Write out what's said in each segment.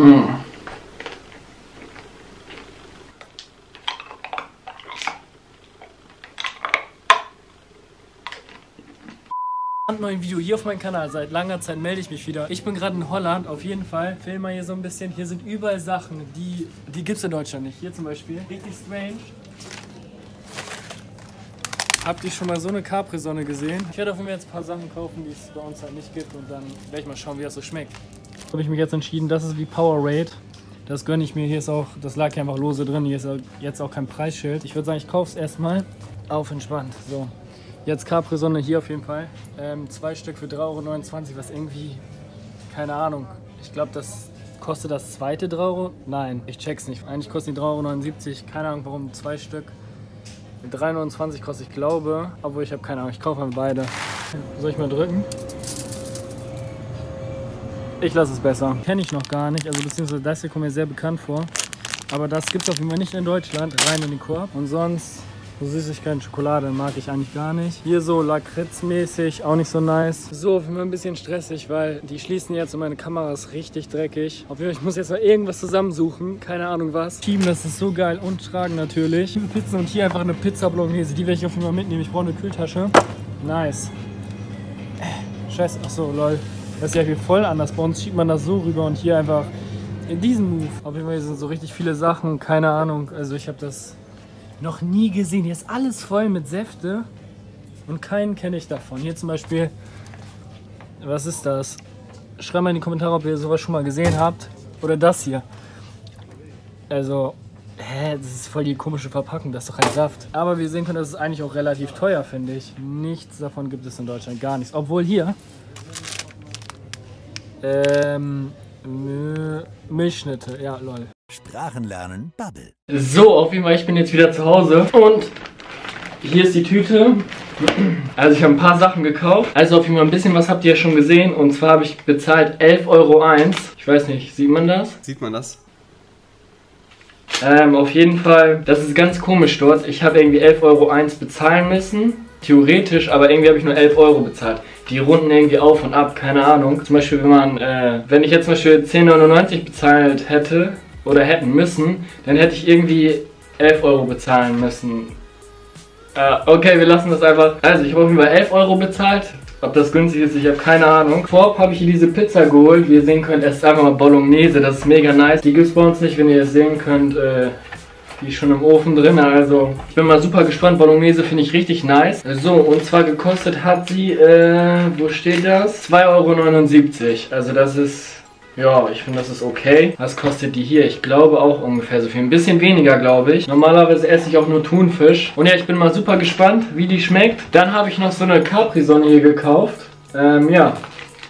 Mm. neuen Video hier auf meinem Kanal. Seit langer Zeit melde ich mich wieder. Ich bin gerade in Holland, auf jeden Fall. Film mal hier so ein bisschen. Hier sind überall Sachen, die, die gibt es in Deutschland nicht. Hier zum Beispiel. Richtig strange. Habt ihr schon mal so eine Capri-Sonne gesehen? Ich werde auf jeden Fall jetzt ein paar Sachen kaufen, die es bei uns halt nicht gibt. Und dann werde ich mal schauen, wie das so schmeckt. Habe ich mich jetzt entschieden, das ist wie Powerade. Das gönne ich mir. Hier ist auch, das lag hier einfach lose drin. Hier ist jetzt auch kein Preisschild. Ich würde sagen, ich kaufe es erstmal auf entspannt. So. Jetzt Capri-Sonne hier auf jeden Fall. Ähm, zwei Stück für 3,29 Euro, was irgendwie, keine Ahnung. Ich glaube, das kostet das zweite 3 Euro. Nein, ich check's nicht. Eigentlich kosten die 3,79 Euro. Keine Ahnung, warum zwei Stück. 3,29 kostet, ich glaube. Obwohl ich habe keine Ahnung. Ich kaufe mal beide. Soll ich mal drücken? Ich lasse es besser. Kenne ich noch gar nicht. Also beziehungsweise das hier kommt mir sehr bekannt vor. Aber das gibt es auf jeden Fall nicht in Deutschland. Rein in den Korb. Und sonst so Süßigkeiten, Schokolade mag ich eigentlich gar nicht. Hier so Lakritz-mäßig, auch nicht so nice. So, für mich ein bisschen stressig, weil die schließen jetzt und meine Kamera ist richtig dreckig. Auf jeden Fall, ich muss jetzt mal irgendwas zusammensuchen. Keine Ahnung was. Schieben, das ist so geil und tragen natürlich. Pizzen und hier einfach eine Pizza Bolognese. Die werde ich auf jeden Fall mitnehmen. Ich brauche eine Kühltasche. Nice. Scheiße, ach so, lol. Das ist ja hier voll anders. Bei uns schiebt man das so rüber und hier einfach in diesen Move. Auf jeden Fall sind so richtig viele Sachen. Keine Ahnung. Also ich habe das noch nie gesehen. Hier ist alles voll mit Säfte und keinen kenne ich davon. Hier zum Beispiel, was ist das? Schreibt mal in die Kommentare, ob ihr sowas schon mal gesehen habt. Oder das hier. Also, hä, das ist voll die komische Verpackung, das ist doch ein Saft. Aber wir sehen können, das ist eigentlich auch relativ teuer, finde ich. Nichts davon gibt es in Deutschland, gar nichts. Obwohl hier, ähm, Milchschnitte, ja, lol. Sprachenlernen Bubble. So, auf jeden Fall, ich bin jetzt wieder zu Hause und hier ist die Tüte. Also ich habe ein paar Sachen gekauft. Also auf jeden Fall ein bisschen was habt ihr ja schon gesehen. Und zwar habe ich bezahlt 11,01 Euro. Ich weiß nicht, sieht man das? Sieht man das? Ähm, auf jeden Fall, das ist ganz komisch dort. Ich habe irgendwie 11,01 Euro bezahlen müssen. Theoretisch, aber irgendwie habe ich nur 11 Euro bezahlt. Die runden irgendwie auf und ab, keine Ahnung. Zum Beispiel, wenn man, äh, wenn ich jetzt zum Beispiel 10,99 bezahlt hätte, oder hätten müssen, dann hätte ich irgendwie 11 Euro bezahlen müssen. Äh, okay, wir lassen das einfach. Also, ich habe auf jeden Fall 11 Euro bezahlt. Ob das günstig ist, ich habe keine Ahnung. Vorab habe ich hier diese Pizza geholt. Wie ihr sehen könnt, es ist einfach mal Bolognese. Das ist mega nice. Die gibt es bei uns nicht, wenn ihr es sehen könnt. Äh, die ist schon im Ofen drin. Also, ich bin mal super gespannt. Bolognese finde ich richtig nice. So, und zwar gekostet hat sie, äh, wo steht das? 2,79 Euro. Also, das ist ja, ich finde, das ist okay. Was kostet die hier? Ich glaube auch ungefähr so viel. Ein bisschen weniger, glaube ich. Normalerweise esse ich auch nur Thunfisch. Und ja, ich bin mal super gespannt, wie die schmeckt. Dann habe ich noch so eine Capri-Sonne hier gekauft. Ähm, ja.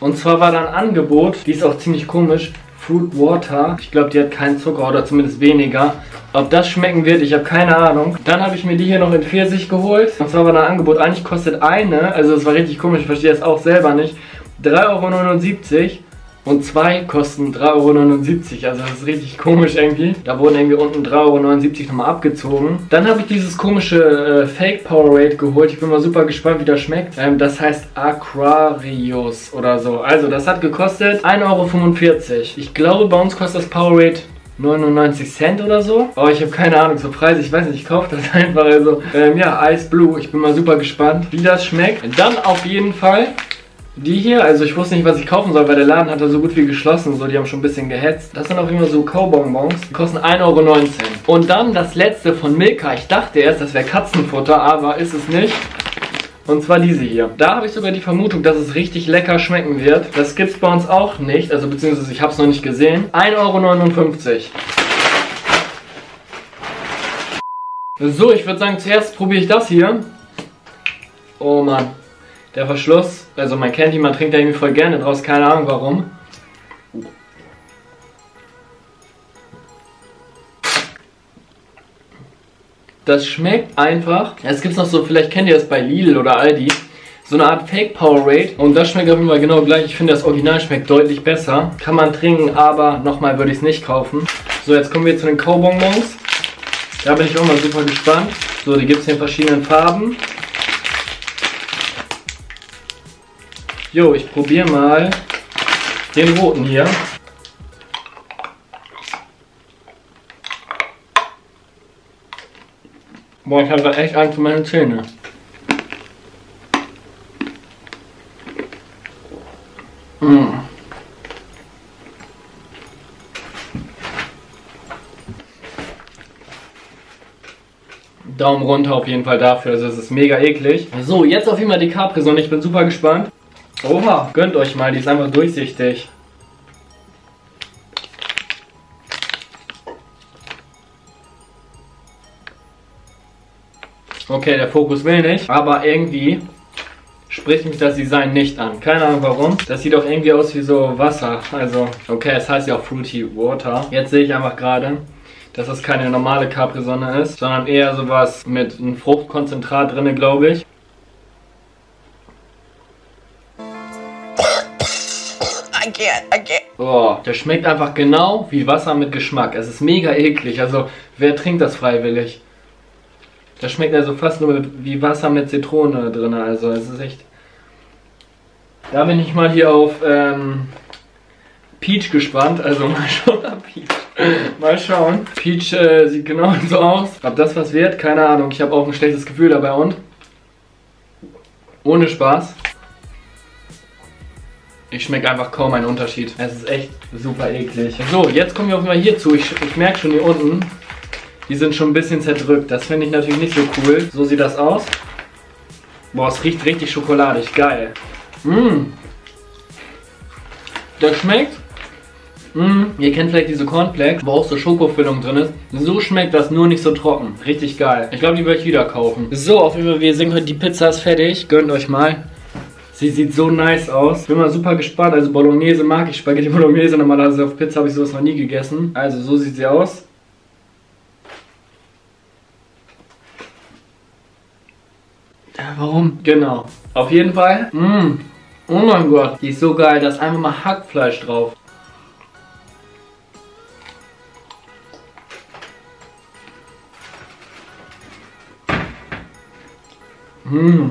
Und zwar war da ein Angebot. Die ist auch ziemlich komisch. Fruit Water. Ich glaube, die hat keinen Zucker oder zumindest weniger. Ob das schmecken wird, ich habe keine Ahnung. Dann habe ich mir die hier noch in Pfirsich geholt. Und zwar war ein Angebot. Eigentlich kostet eine, also es war richtig komisch, ich verstehe das auch selber nicht, 3,79 Euro. Und zwei kosten 3,79 Euro. Also das ist richtig komisch irgendwie. Da wurden irgendwie unten 3,79 Euro nochmal abgezogen. Dann habe ich dieses komische äh, Fake Powerade geholt. Ich bin mal super gespannt, wie das schmeckt. Ähm, das heißt Aquarius oder so. Also das hat gekostet 1,45 Euro. Ich glaube, bei uns kostet das Powerade 99 Cent oder so. Aber ich habe keine Ahnung zur Preise. Ich weiß nicht, ich kaufe das einfach. Also, ähm, ja, Ice Blue. Ich bin mal super gespannt, wie das schmeckt. Dann auf jeden Fall die hier, also ich wusste nicht, was ich kaufen soll, weil der Laden hatte so gut wie geschlossen, so die haben schon ein bisschen gehetzt. Das sind auch immer so Kaubonbons, die kosten 1,19 Euro. Und dann das letzte von Milka. Ich dachte erst, das wäre Katzenfutter, aber ist es nicht. Und zwar diese hier. Da habe ich sogar die Vermutung, dass es richtig lecker schmecken wird. Das gibt es bei uns auch nicht, also beziehungsweise ich habe es noch nicht gesehen. 1,59 Euro. So, ich würde sagen, zuerst probiere ich das hier. Oh Mann. Der Verschluss, also mein Candy, man trinkt da irgendwie voll gerne draus, keine Ahnung warum. Das schmeckt einfach. Es gibt noch so, vielleicht kennt ihr das bei Lidl oder Aldi. So eine Art Fake Powerade. Und das schmeckt auf jeden Fall genau gleich. Ich finde, das Original schmeckt deutlich besser. Kann man trinken, aber nochmal würde ich es nicht kaufen. So, jetzt kommen wir zu den Kaubonbons. Da bin ich auch mal super gespannt. So, die gibt es in verschiedenen Farben. Jo, ich probiere mal den roten hier. Boah, ich habe da echt Angst um meine Zähne. Hm. Daumen runter auf jeden Fall dafür, also es ist mega eklig. So, jetzt auf jeden Fall die Capri-Sonne, ich bin super gespannt. Oha, gönnt euch mal, die ist einfach durchsichtig. Okay, der Fokus will nicht, aber irgendwie spricht mich das Design nicht an. Keine Ahnung warum. Das sieht auch irgendwie aus wie so Wasser. Also, okay, es heißt ja auch Fruity Water. Jetzt sehe ich einfach gerade, dass das keine normale Capri-Sonne ist, sondern eher sowas mit einem Fruchtkonzentrat drin, glaube ich. Can't, I. Boah, der schmeckt einfach genau wie Wasser mit Geschmack. Es ist mega eklig. Also, wer trinkt das freiwillig? Das schmeckt also fast nur wie Wasser mit Zitrone drin. Also, es ist echt. Da bin ich mal hier auf ähm, Peach gespannt. Also, mal schauen. Peach. Mal schauen. Peach äh, sieht genau so aus. Ob das was wird? Keine Ahnung. Ich habe auch ein schlechtes Gefühl dabei. Und? Ohne Spaß. Ich schmecke einfach kaum einen Unterschied. Es ist echt super eklig. So, jetzt kommen wir auch mal hierzu. Ich, ich merke schon hier unten, die sind schon ein bisschen zerdrückt. Das finde ich natürlich nicht so cool. So sieht das aus. Boah, es riecht richtig schokoladig. Geil. Mmh. Das schmeckt. Mmh. Ihr kennt vielleicht diese Cornflakes, wo auch so Schokofüllung drin ist. So schmeckt das nur nicht so trocken. Richtig geil. Ich glaube, die werde ich wieder kaufen. So, auf jeden Fall, wir sehen heute, die Pizza ist fertig. Gönnt euch mal. Sie sieht so nice aus. Bin mal super gespannt. Also Bolognese mag ich. Spaghetti Bolognese. Normalerweise auf Pizza habe ich sowas noch nie gegessen. Also so sieht sie aus. Ja, warum? Genau. Auf jeden Fall. Mmh. Oh mein Gott. Die ist so geil. Da ist einfach mal Hackfleisch drauf. Mmh.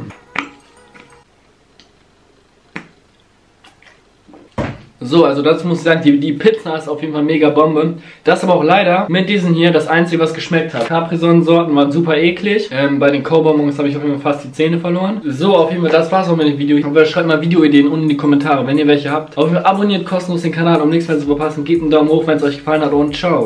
So, also dazu muss ich sagen, die, die Pizza ist auf jeden Fall mega Bombe. Das aber auch leider mit diesen hier das einzige, was geschmeckt hat. Capri-Sonnen-Sorten waren super eklig. Ähm, bei den Cowboy-Mongs habe ich auf jeden Fall fast die Zähne verloren. So, auf jeden Fall, das war's auch mit dem Video. Ich hoffe, schreibt mal Videoideen unten in die Kommentare, wenn ihr welche habt. Auf jeden Fall abonniert kostenlos den Kanal, um nichts mehr zu verpassen. Gebt einen Daumen hoch, wenn es euch gefallen hat und ciao.